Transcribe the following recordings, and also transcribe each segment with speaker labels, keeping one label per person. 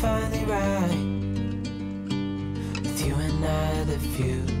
Speaker 1: finally right. With you and I, the future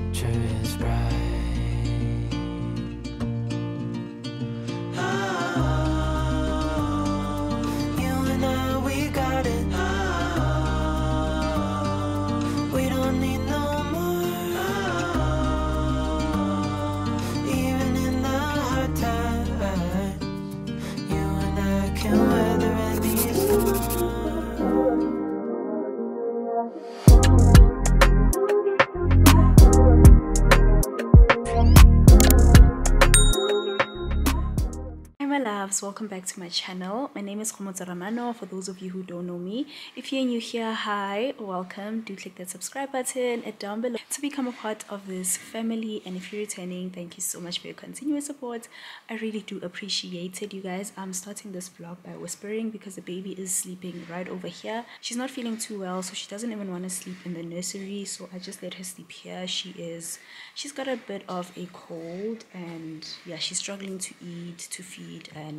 Speaker 2: loves, welcome back to my channel. My name is Kgomotso Ramano for those of you who don't know me. If you're new here, hi, welcome. Do click that subscribe button down below to become a part of this family. And if you're returning, thank you so much for your continuous support. I really do appreciate it, you guys. I'm starting this vlog by whispering because the baby is sleeping right over here. She's not feeling too well, so she doesn't even want to sleep in the nursery. So I just let her sleep here. She is, she's got a bit of a cold and yeah, she's struggling to eat, to feed, and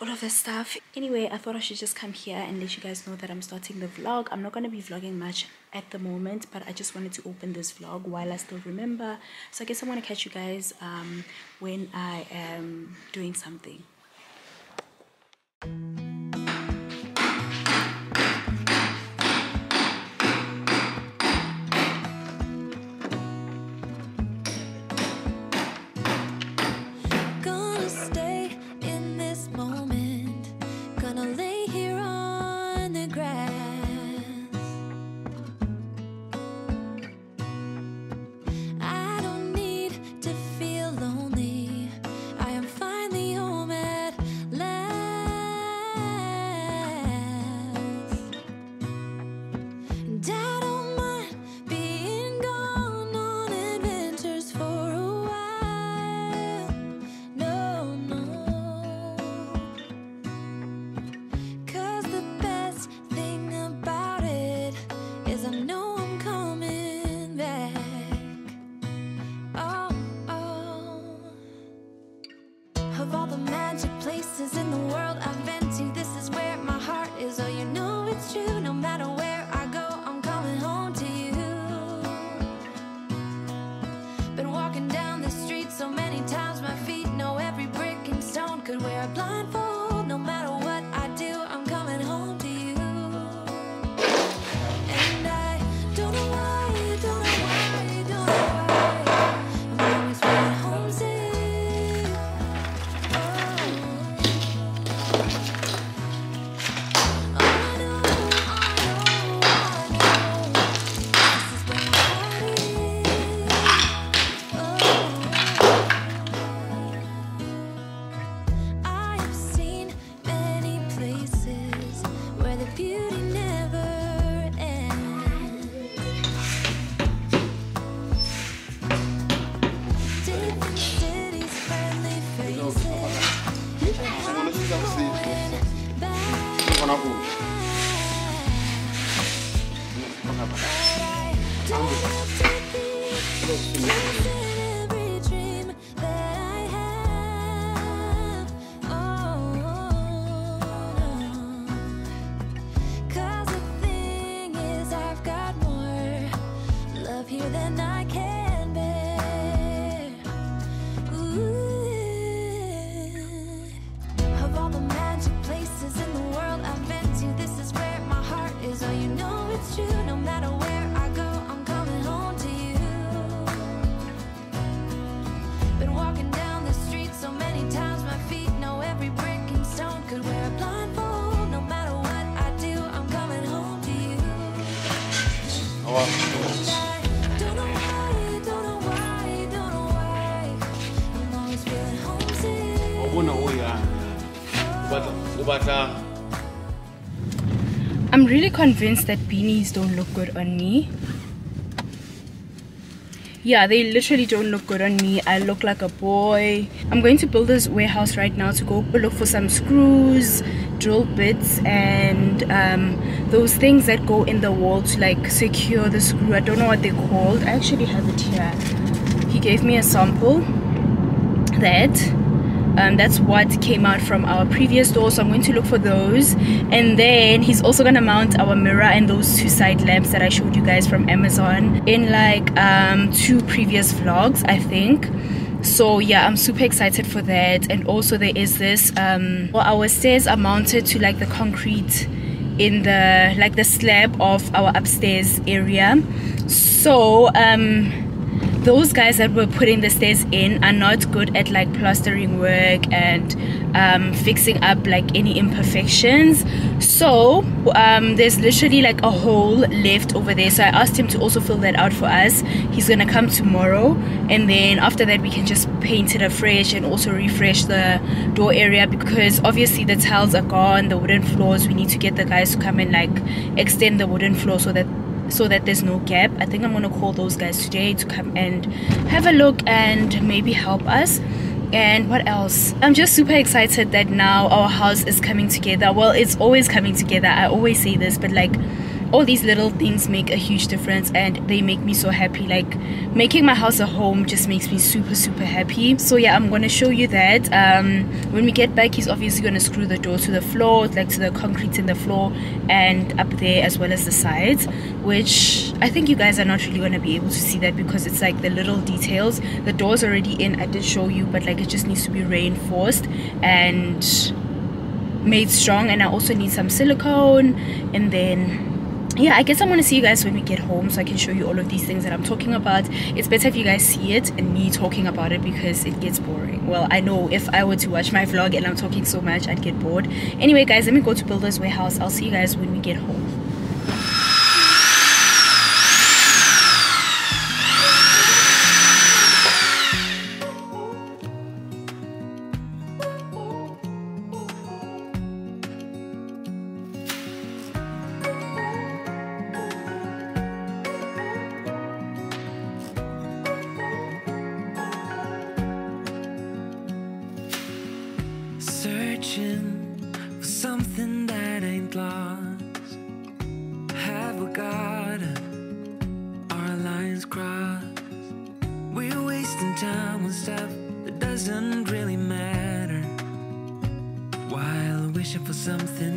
Speaker 2: all of that stuff. Anyway, I thought I should just come here and let you guys know that I'm starting the vlog. I'm not going to be vlogging much at the moment, but I just wanted to open this vlog while I still remember. So I guess I'm going to catch you guys um, when I am doing something.
Speaker 3: Ubata
Speaker 2: I'm
Speaker 4: really convinced that beanies don't look good on me. Yeah they literally don't look good on me. I look like a boy. I'm going to Builders Warehouse right now to go look for some screws drill bits and um, those things that go in the wall to like secure the screw. I don't know what they're called. I actually have it here. He gave me a sample. That um, that's what came out from our previous door so i'm going to look for those. And then he's also gonna mount our mirror and those two side lamps that i showed you guys from amazon in like um, two previous vlogs i think. So yeah i'm super excited for that. And also there is this um well our stairs are mounted to like the concrete in the like the slab of our upstairs area. So um those guys that were putting the stairs in are not good at like plastering work and um, fixing up like any imperfections. So um, there's literally like a hole left over there. So I asked him to also fill that out for us. He's gonna come tomorrow. And then after that we can just paint it afresh and also refresh the door area because obviously the tiles are gone the wooden floors. We need to get the guys to come and like extend the wooden floor so that so that there's no gap. I think i'm gonna call those guys today to come and have a look and maybe help us. And what else? I'm just super excited that now our house is coming together. Well it's always coming together. I always say this but like all these little things make a huge difference and they make me so happy. Like making my house a home just makes me super super happy. So yeah i'm gonna show you that. Um, when we get back he's obviously gonna screw the door to the floor like to the concrete in the floor and up there as well as the sides which i think you guys are not really gonna be able to see that because it's like the little details. The door's already in. I did show you but like it just needs to be reinforced and made strong. And i also need some silicone and then yeah i guess i'm gonna see you guys when we get home so i can show you all of these things that i'm talking about. It's better if you guys see it and me talking about it because it gets boring. Well i know if i were to watch my vlog and i'm talking so much i'd get bored. Anyway guys let me go to builders warehouse. I'll see you guys when we get home
Speaker 1: something that ain't lost. Have we got our lines crossed? We're wasting time on stuff that doesn't really matter. While wishing for something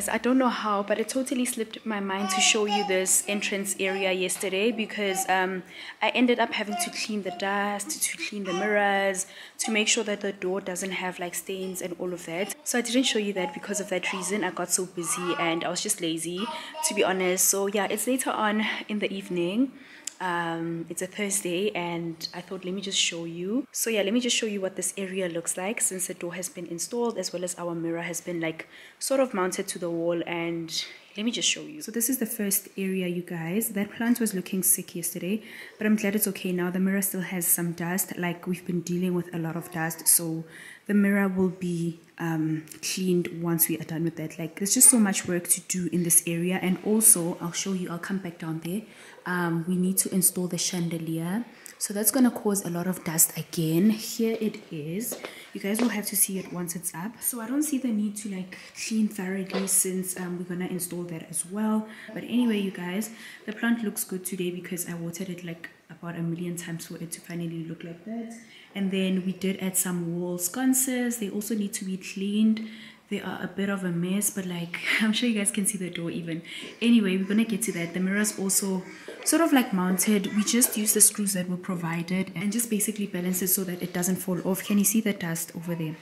Speaker 4: guys, I don't know how, but it totally slipped my mind to show you this entrance area yesterday because um, I ended up having to clean the dust, to clean the mirrors, to make sure that the door doesn't have like stains and all of that. So I didn't show you that because of that reason. I got so busy and I was just lazy, to be honest. So yeah, it's later on in the evening um it's a thursday and i thought let me just show you. So yeah let me just show you what this area looks like since the door has been installed as well as our mirror has been like sort of mounted to the wall and let me just show you. So this is the first area you guys. That plant was looking sick yesterday but i'm glad it's okay now. The mirror still has some dust. Like we've been dealing with a lot of dust so the mirror will be um, cleaned once we are done with that. Like there's just so much work to do in this area and also i'll show you i'll come back down there um, we need to install the chandelier. So that's going to cause a lot of dust again. Here it is. You guys will have to see it once it's up. So i don't see the need to like clean thoroughly since um, we're gonna install that as well. But anyway you guys the plant looks good today because i watered it like about a million times for it to finally look like that. And then we did add some wall sconces. They also need to be cleaned they are a bit of a mess but like i'm sure you guys can see the door even. Anyway we're gonna get to that. The mirrors also sort of like mounted. We just used the screws that were provided and just basically balance it so that it doesn't fall off. Can you see the dust over there?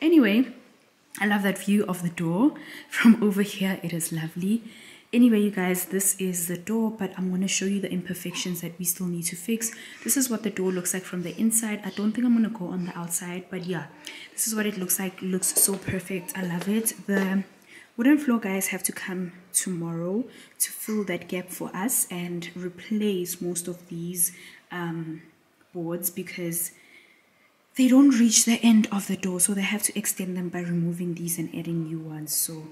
Speaker 4: Anyway i love that view of the door. From over here it is lovely anyway you guys this is the door but i'm going to show you the imperfections that we still need to fix. This is what the door looks like from the inside. I don't think i'm going to go on the outside but yeah this is what it looks like. It looks so perfect. I love it. The wooden floor guys have to come tomorrow to fill that gap for us and replace most of these um, boards because they don't reach the end of the door so they have to extend them by removing these and adding new ones. So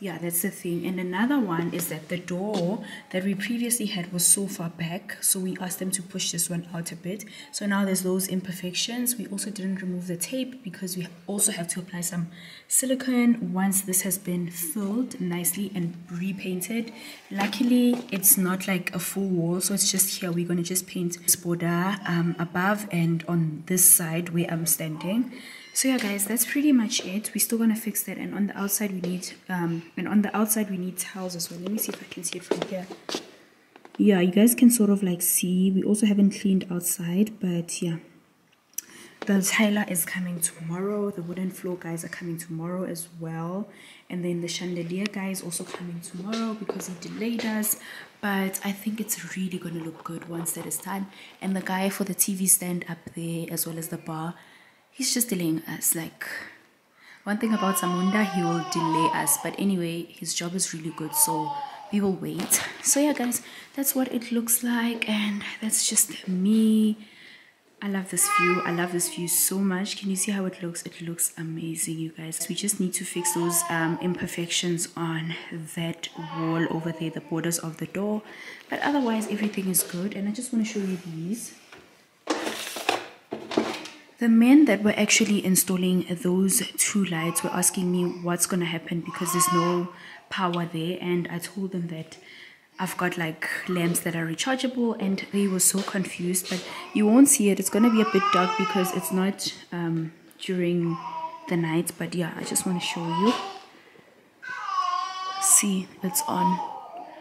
Speaker 4: yeah that's the thing. And another one is that the door that we previously had was so far back so we asked them to push this one out a bit. So now there's those imperfections. We also didn't remove the tape because we also have to apply some silicone once this has been filled nicely and repainted. Luckily it's not like a full wall so it's just here. We're going to just paint this border um, above and on this side where i'm standing so yeah guys that's pretty much it. We're still gonna fix that and on the outside we need um and on the outside we need tiles as well. Let me see if i can see it from here. Yeah you guys can sort of like see. We also haven't cleaned outside but yeah. The tiler is coming tomorrow. The wooden floor guys are coming tomorrow as well. And then the chandelier guy is also coming tomorrow because he delayed us. But i think it's really going to look good once that is done. And the guy for the tv stand up there as well as the bar he's just delaying us like one thing about Zamunda, he will delay us but anyway his job is really good so we will wait so yeah guys that's what it looks like and that's just me I love this view. I love this view so much. Can you see how it looks? It looks amazing, you guys. We just need to fix those um, imperfections on that wall over there, the borders of the door. But otherwise, everything is good. And I just want to show you these. The men that were actually installing those two lights were asking me what's going to happen because there's no power there. And I told them that I've got like lamps that are rechargeable and they were so confused. But you won't see it. It's going to be a bit dark because it's not um, during the night. But yeah, I just want to show you. See, it's on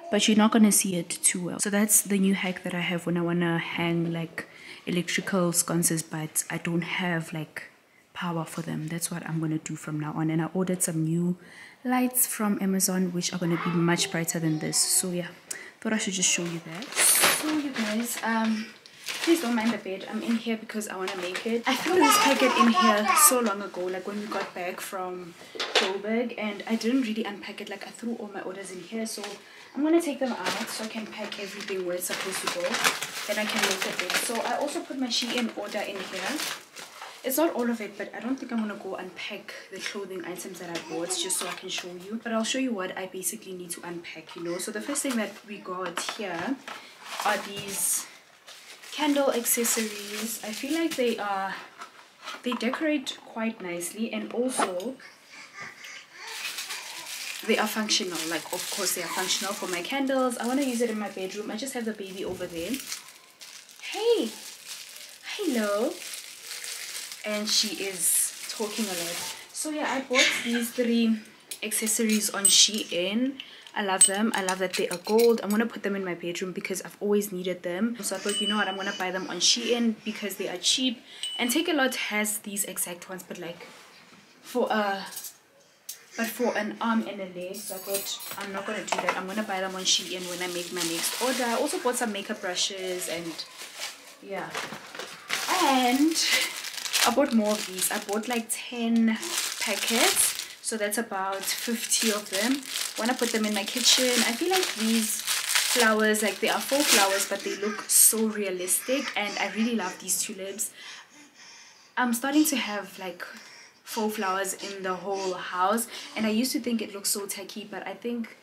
Speaker 4: but you're not going to see it too well. So that's the new hack that I have when I want to hang like electrical sconces, but I don't have like power for them. That's what I'm to do from now on. And I ordered some new lights from Amazon, which are to be much brighter than this. So yeah, thought I should just show you that. So you guys, um, please don't mind the bed. I'm in here because I want to make it. I found this packet in here so long ago, like when we got back from Joburg, and I didn't really unpack it. Like I threw all my orders in here, so I'm gonna take them out so I can pack everything where it's supposed to go. Then I can make the bed. So I also put my Shein order in here. It's not all of it, but I don't think I'm gonna go unpack the clothing items that I bought just so I can show you. But I'll show you what I basically need to unpack, you know. So the first thing that we got here are these candle accessories. I feel like they are they decorate quite nicely and also they are functional like of course they are functional for my candles i want to use it in my bedroom i just have the baby over there hey hello and she is talking a lot so yeah i bought these three accessories on shein I love them. I love that they are gold. I'm to put them in my bedroom because I've always needed them. So I thought, you know what, I'm going to buy them on Shein because they are cheap. And Takealot has these exact ones, but like for a but for an arm and a leg so i thought i'm not going to do that. I'm going to buy them on shein when i make my next order. I also bought some makeup brushes and yeah. And i bought more of these. I bought like 10 packets. So that's about 50 of them. When i put them in my kitchen i feel like these flowers like they are faux flowers but they look so realistic. And i really love these tulips. I'm starting to have like faux flowers in the whole house. And I used to think it looked so tacky but I think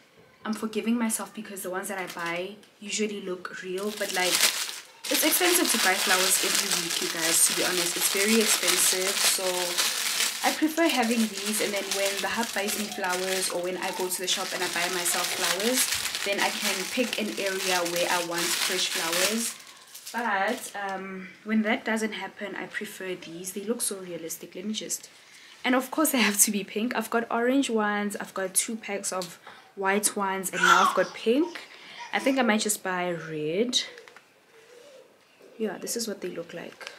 Speaker 4: I'm forgiving myself because the ones that I buy usually look real. But like it's expensive to buy flowers every week you guys to be honest. It's very expensive. So I prefer having these. And then when the hub buys me flowers or when I go to the shop and I buy myself flowers then I can pick an area where I want fresh flowers. But um, when that doesn't happen, I prefer these. They look so realistic. Let me just... And of course, they have to be pink. I've got orange ones. I've got two packs of white ones. And now I've got pink. I think I might just buy red. Yeah, this is what they look like.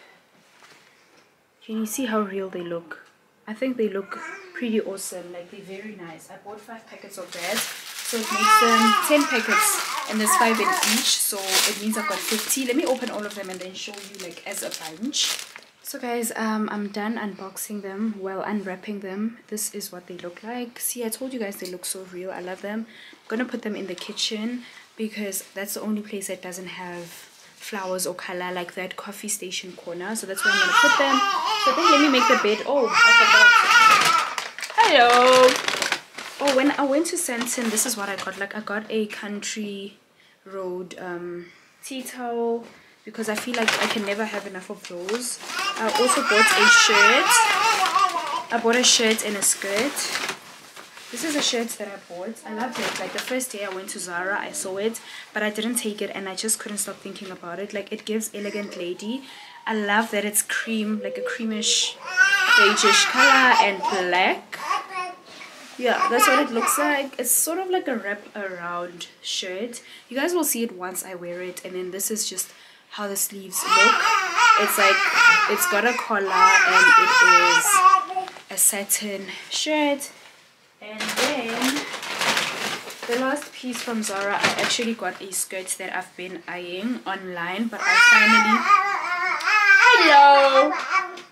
Speaker 4: Can you see how real they look? I think they look pretty awesome. Like, they're very nice. I bought five packets of that. So it makes them 10 packets and there's five in each. So it means I've got 50. Let me open all of them and then show you like as a bunch. So guys, um, I'm done unboxing them, well unwrapping them. This is what they look like. See, I told you guys they look so real. I love them. I'm gonna put them in the kitchen because that's the only place that doesn't have flowers or color like that coffee station corner. So that's where I'm gonna put them. So I think let me make the bed. Oh, I forgot. Hello. Oh, when I went to Sandton, this is what I got. Like, I got a country road um, tea towel because I feel like I can never have enough of those. I also bought a shirt. I bought a shirt and a skirt. This is a shirt that I bought. I love it. Like, the first day I went to Zara, I saw it, but I didn't take it, and I just couldn't stop thinking about it. Like, it gives elegant lady. I love that it's cream, like a creamish, beigeish color and black yeah that's what it looks like it's sort of like a wrap around shirt you guys will see it once i wear it and then this is just how the sleeves look. It's like it's got a collar and it is a satin shirt. And then the last piece from Zara I actually got a skirt that I've been eyeing online but I finally hello.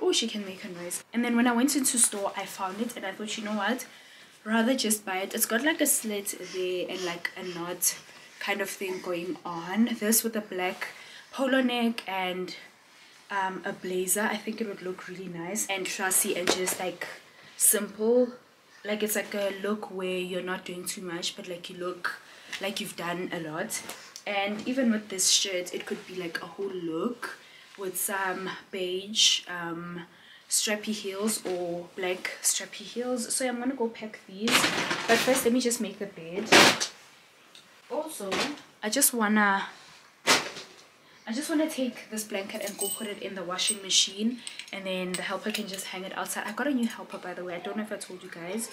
Speaker 4: Oh she can make a noise. And then when I went into store I found it and I thought you know what? Rather just buy it. It's got like a slit there and like a knot kind of thing going on. This with a black polo neck and um, a blazer. I think it would look really nice. And trusty and just like simple. Like it's like a look where you're not doing too much but like you look like you've done a lot. And even with this shirt it could be like a whole look with some beige um, strappy heels or black strappy heels. So i'm gonna go pack these. But first let me just make the bed. Also i just wanna i just want to take this blanket and go put it in the washing machine and then the helper can just hang it outside. I got a new helper by the way. I don't know if i told you guys.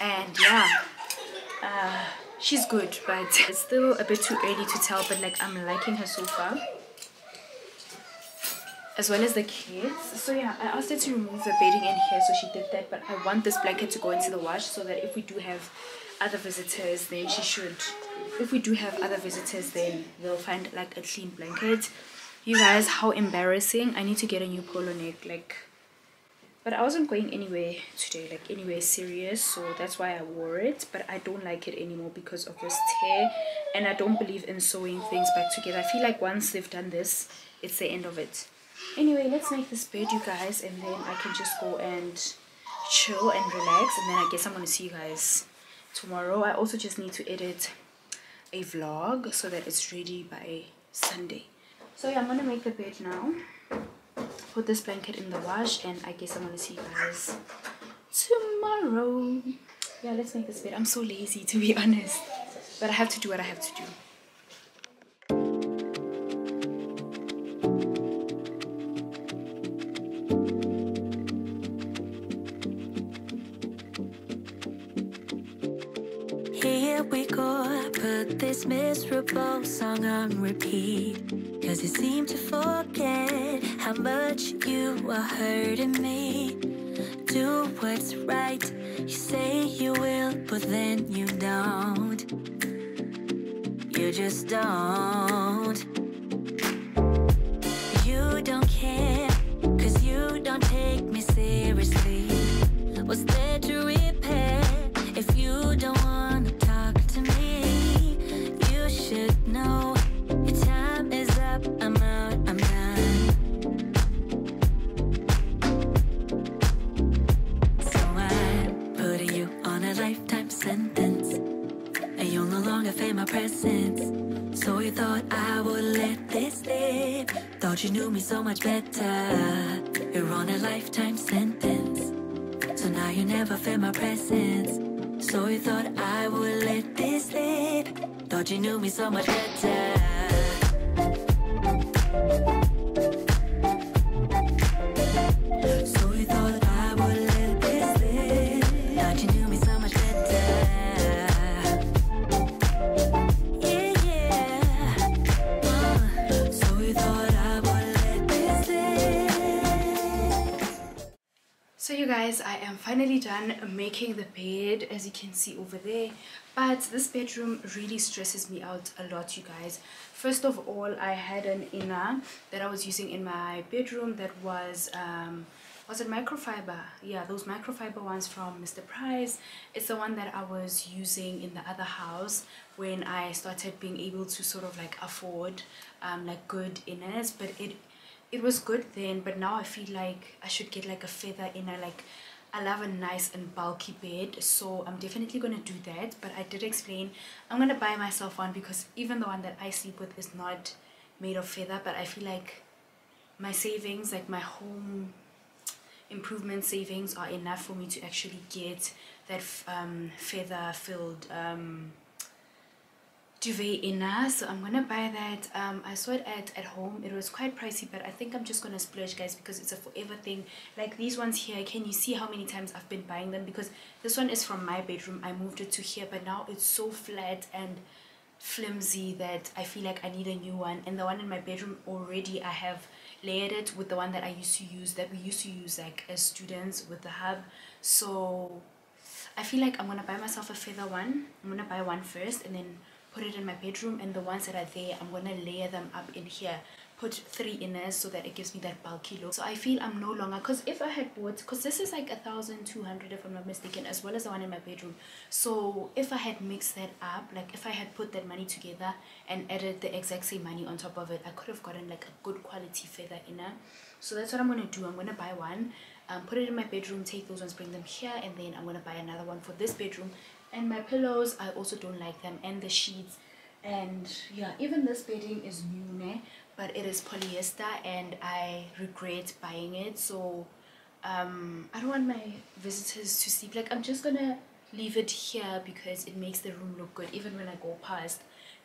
Speaker 4: And yeah uh, she's good but it's still a bit too early to tell but like i'm liking her so far. As well as the kids. So yeah i asked her to remove the bedding in here so she did that but i want this blanket to go into the wash so that if we do have other visitors then she should if we do have other visitors then they'll find like a clean blanket. You guys how embarrassing. I need to get a new polo neck like but i wasn't going anywhere today like anywhere serious so that's why i wore it but i don't like it anymore because of this tear and i don't believe in sewing things back together. I feel like once they've done this it's the end of it. Anyway let's make this bed you guys and then i can just go and chill and relax and then i guess i'm gonna see you guys tomorrow. I also just need to edit a vlog so that it's ready by sunday. So yeah i'm gonna make the bed now. Put this blanket in the wash and i guess i'm gonna see you guys tomorrow. Yeah let's make this bed. I'm so lazy to be honest. But i have to do what i have to do
Speaker 1: Go, I put this miserable song on repeat. Cause you seem to forget how much you are hurting me. Do what's right, you say you will, but then you don't. You just don't. Feel my presence. So you thought I would let this slip. Thought you knew me so much better. You're on a lifetime sentence. So now you never feel my presence. So you thought I would let this slip. Thought you knew me so much better.
Speaker 4: Guys, I am finally done making the bed as you can see over there. But this bedroom really stresses me out a lot you guys. First of all, I had an inner that I was using in my bedroom that was um was it microfiber? Yeah, those microfiber ones from Mr. Price. It's the one that I was using in the other house when I started being able to sort of like afford um like good inners, but it it was good then but now i feel like i should get like a feather inner like i love a nice and bulky bed so i'm definitely gonna do that but i did explain i'm gonna buy myself one because even the one that i sleep with is not made of feather but i feel like my savings like my home improvement savings are enough for me to actually get that um, feather filled um, duvet inner so i'm gonna buy that. Um i saw it at at home. It was quite pricey but i think i'm just gonna splurge guys because it's a forever thing. Like these ones here can you see how many times i've been buying them? Because this one is from my bedroom. I moved it to here but now it's so flat and flimsy that i feel like i need a new one. And the one in my bedroom already i have layered it with the one that i used to use that we used to use like as students with the hub. So I feel like I'm gonna buy myself a feather one. I'm gonna buy one first and then put it in my bedroom and the ones that are there I'm gonna layer them up in here. Put three inners so that it gives me that bulky look. So I feel I'm no longer because if I had bought because this is like a thousand two hundred if I'm not mistaken as well as the one in my bedroom. So if I had mixed that up like if I had put that money together and added the exact same money on top of it I could have gotten like a good quality feather inner. So that's what I'm gonna do. I'm gonna buy one um, put it in my bedroom take those ones bring them here and then I'm gonna buy another one for this bedroom and my pillows I also don't like them. And the sheets. And yeah even this bedding is new ne? but it is polyester and I regret buying it. So um I don't want my visitors to sleep. Like I'm just gonna leave it here because it makes the room look good. Even when I go past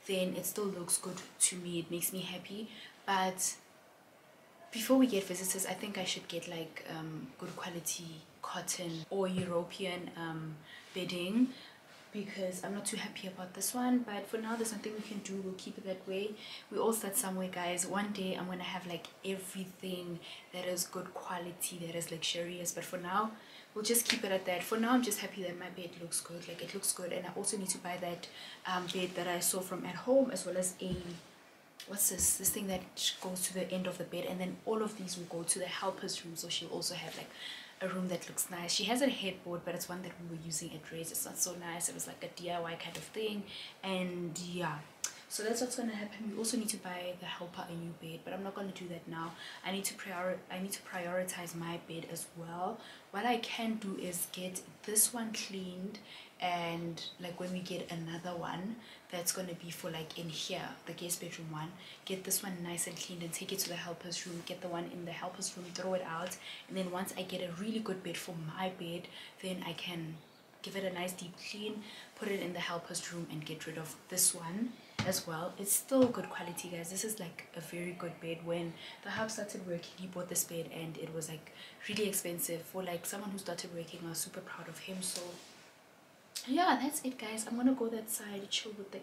Speaker 4: then it still looks good to me. It makes me happy. But before we get visitors i think i should get like um, good quality cotton or european um, bedding because i'm not too happy about this one but for now there's nothing we can do. We'll keep it that way. We all start somewhere guys. One day i'm gonna have like everything that is good quality that is luxurious. But for now we'll just keep it at that. For now i'm just happy that my bed looks good. Like it looks good. And i also need to buy that um, bed that i saw from at home as well as a what's this? This thing that goes to the end of the bed. And then all of these will go to the helper's room. So she'll also have like a room that looks nice. She has a headboard but it's one that we were using at Ray's it's not so nice. It was like a DIY kind of thing. And yeah. So that's what's going to happen. We also need to buy the helper a new bed but i'm not going to do that now. I need to prior i need to prioritize my bed as well. What i can do is get this one cleaned and like when we get another one that's going to be for like in here the guest bedroom one. Get this one nice and cleaned and take it to the helper's room. Get the one in the helper's room throw it out. And then once i get a really good bed for my bed then i can give it a nice deep clean put it in the helper's room and get rid of this one as well. It's still good quality guys. This is like a very good bed. When the hub started working he bought this bed and it was like really expensive. For like someone who started working i was super proud of him. So yeah that's it guys. I'm gonna go that side chill with the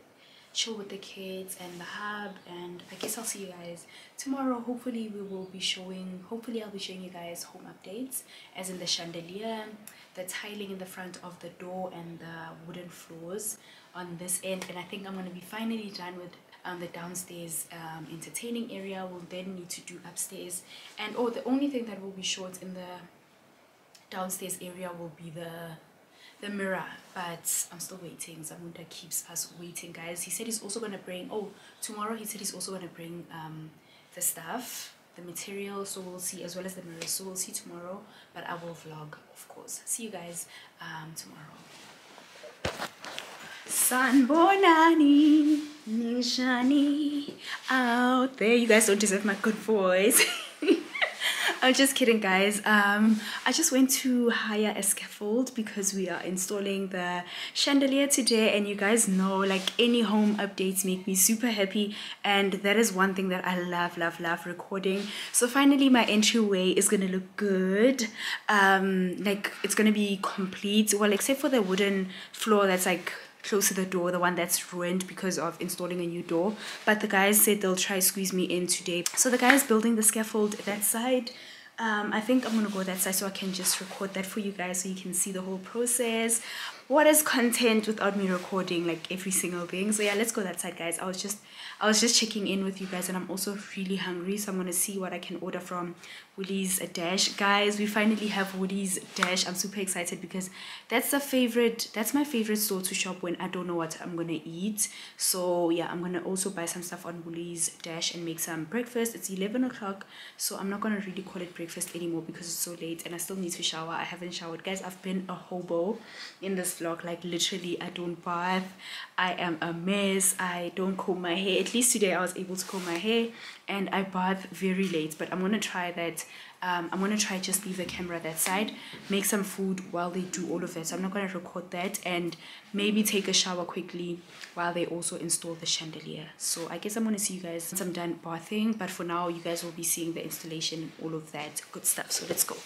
Speaker 4: chill with the kids and the hub and i guess i'll see you guys tomorrow. Hopefully we will be showing hopefully i'll be showing you guys home updates as in the chandelier the tiling in the front of the door and the wooden floors on this end. And i think i'm going to be finally done with um, the downstairs um, entertaining area. We'll then need to do upstairs. And oh the only thing that will be short in the downstairs area will be the the mirror but i'm still waiting. Zamunda keeps us waiting guys. He said he's also going to bring oh tomorrow he said he's also going to bring um the stuff the material so we'll see as well as the mirror. So we'll see tomorrow but i will vlog of course. See you guys um tomorrow. Sanbonani, Nishani, out there. You guys don't deserve my good voice. I'm just kidding, guys. Um, I just went to hire a scaffold because we are installing the chandelier today, and you guys know, like any home updates make me super happy, and that is one thing that I love, love, love recording. So finally, my entryway is gonna look good. Um, like it's gonna be complete. Well, except for the wooden floor that's like close to the door, the one that's ruined because of installing a new door. But the guys said they'll try squeeze me in today. So the guys building the scaffold that side. Um, I think I'm gonna go that side so I can just record that for you guys so you can see the whole process. What is content without me recording like every single thing? So yeah, let's go that side, guys. I was just I was just checking in with you guys, and I'm also really hungry, so I'm gonna see what I can order from Woolies Dash. Guys, we finally have Woolies Dash. I'm super excited because that's the favorite. That's my favorite store to shop when I don't know what I'm gonna eat. So yeah, I'm gonna also buy some stuff on Woolies Dash and make some breakfast. It's 11 o'clock, so I'm not gonna really call it breakfast anymore because it's so late, and I still need to shower. I haven't showered, guys. I've been a hobo in this vlog. Like literally, I don't bath. I am a mess. I don't comb my hair. At least today I was able to comb my hair and I bath very late. But I'm gonna try that. Um, I'm gonna try just leave the camera that side, make some food while they do all of that. So I'm not gonna record that and maybe take a shower quickly while they also install the chandelier. So I guess I'm gonna see you guys once I'm done bathing. But for now, you guys will be seeing the installation, all of that good stuff. So let's go.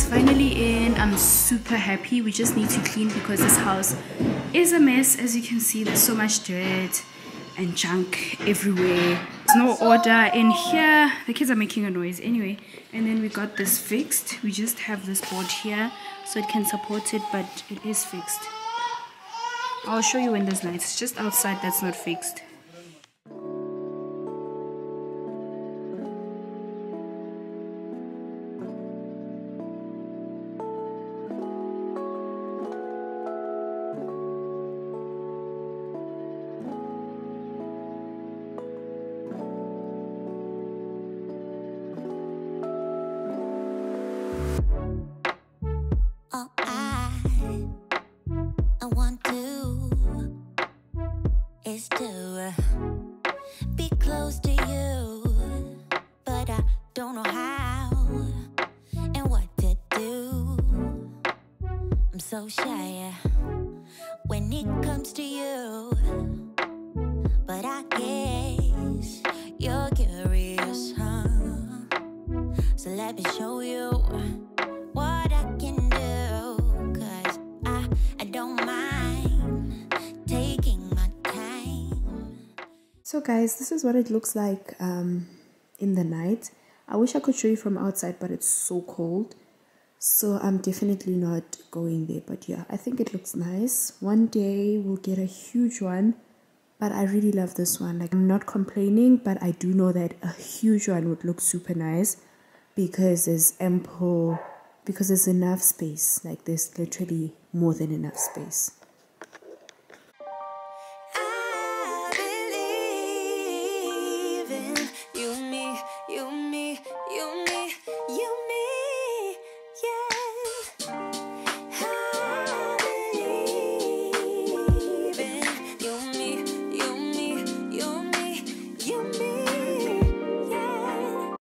Speaker 5: Is
Speaker 4: finally in. I'm super happy. We just need to clean because this house is a mess. As you can see, there's so much dirt and junk everywhere. There's no order in here. The kids are making a noise anyway. And then we got this fixed. We just have this board here so it can support it, but it is fixed. I'll show you when there's lights. It's just outside that's not fixed. Guys, this is what it looks like um, in the night. I wish I could show you from outside, but it's so cold. So I'm definitely not going there. But yeah, I think it looks nice. One day we'll get a huge one but I really love this one. Like I'm not complaining, but I do know that a huge one would look super nice because there's ample because there's enough space. Like there's literally more than enough space.